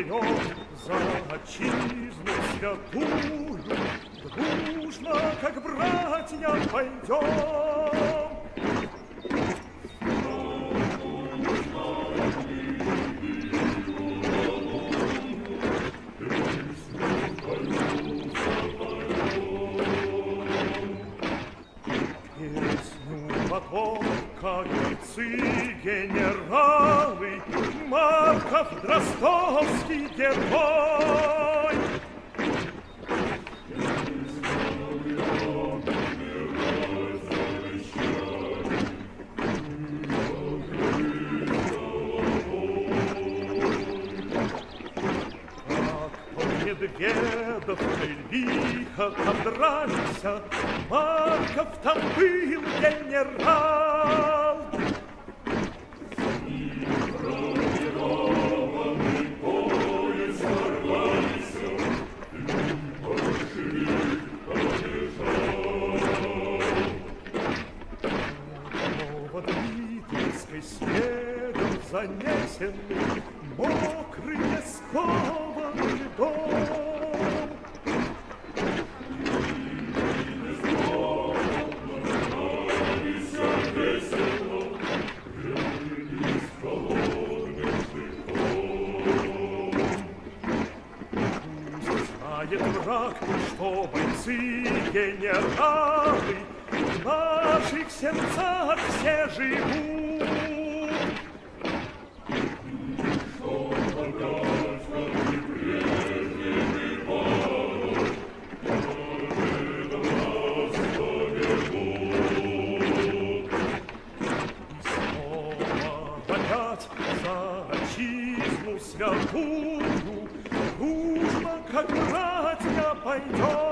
вперед за отчизну святую, дружно, как братья, пойдем. Бойцы генералы, Марков Дростовский герой. Медведовкой лихо подрались, Марков там был генерал. Новодмитриевской снегом занесенный, Мокрый скованный дом. враг, что бойцы генералы, в наших сердцах все живут. святую Oh.